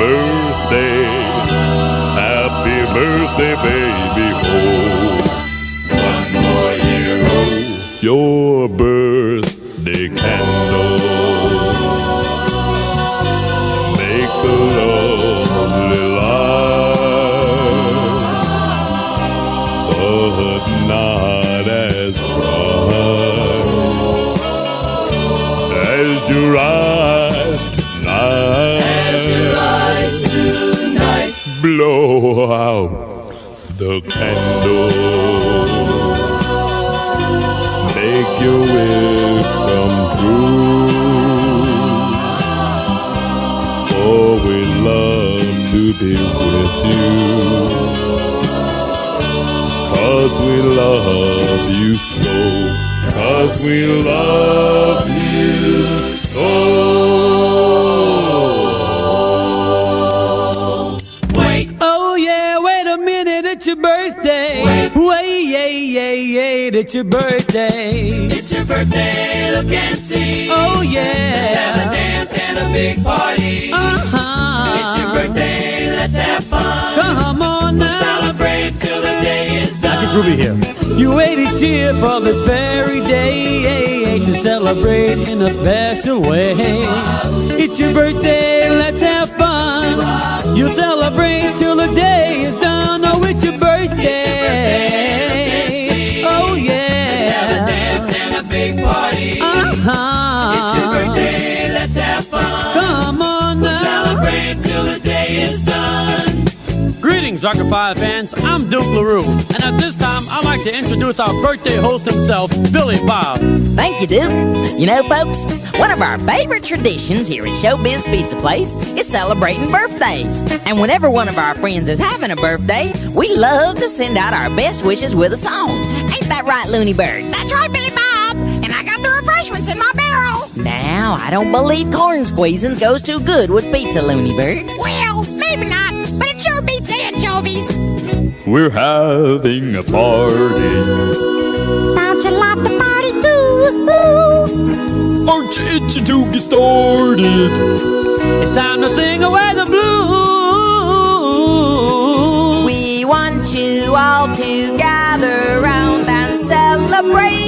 birthday. Happy birthday, baby. Oh, one more year. Oh, your birthday candle. Make a lovely light, but not as bright as your eyes Blow out the candle. Make your wish come true. For we love to be with you. Cause we love you so. Cause we love you so. Yeah, yeah, it's your birthday. It's your birthday, look and see. Oh yeah. Let's have a dance and a big party. Uh-huh. It's your birthday, let's have fun. Come on now. Celebrate till the day is done. Groovy here. You waited here for this very day to celebrate in a special way. It's your birthday, let's have fun. You'll celebrate till the day party. Uh-huh. It's your birthday, let's have fun. Come on now. Celebrate till the day is done. Greetings, Rock-afire fans. I'm Dook LaRue. And at this time, I'd like to introduce our birthday host himself, Billy Bob. Thank you, Dook. You know, folks, one of our favorite traditions here at Showbiz Pizza Place is celebrating birthdays. And whenever one of our friends is having a birthday, we love to send out our best wishes with a song. Ain't that right, Looney Bird? That's right, Billy Bob. And I got the refreshments in my barrel. Now, I don't believe corn squeezins goes too good with pizza, Looney Bird. Well, maybe not, but it sure beats anchovies. We're having a party. Don't you like the party too? Aren't you itching to get started? It's time to sing away the blues. We want you all to gather round and celebrate our happy sound.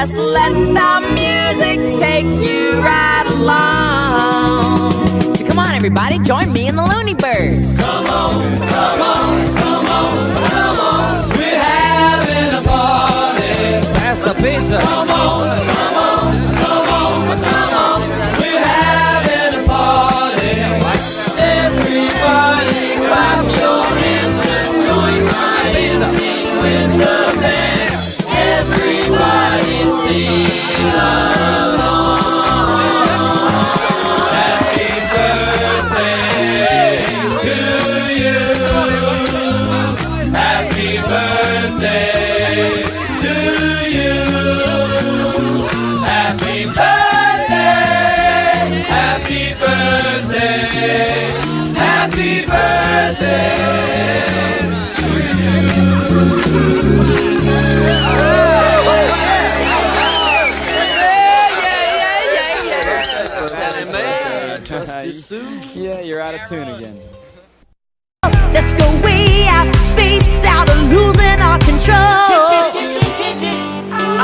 Just let the music take you right along. So come on, everybody, join me in the Looney Bird. Come on, come on, come on, come on. We're having a party. Pass the pizza. Yeah, you're out of tune again. Let's go way out, spaced out, and losing our control.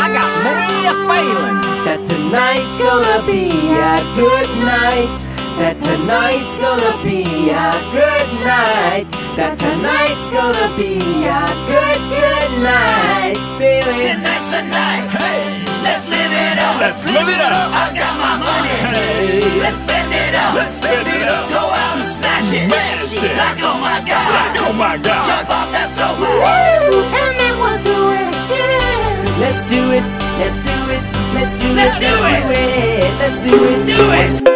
I got me a feeling that tonight's gonna be a good night. That tonight's gonna be a good night. That tonight's gonna be a good, good night. Feeling. Tonight's the night. Hey, let's live it up. Let's live it up. I got my money. Hey. Let's spend it up. Let's spend it up. Go out and smash it. Smash it. Like oh my god. Like, oh my God. Jump off that sofa. Woo! And then we'll do it again. Let's do it. Let's do it. Let's do Let's it. do Let's do it. Let's do it. Do it.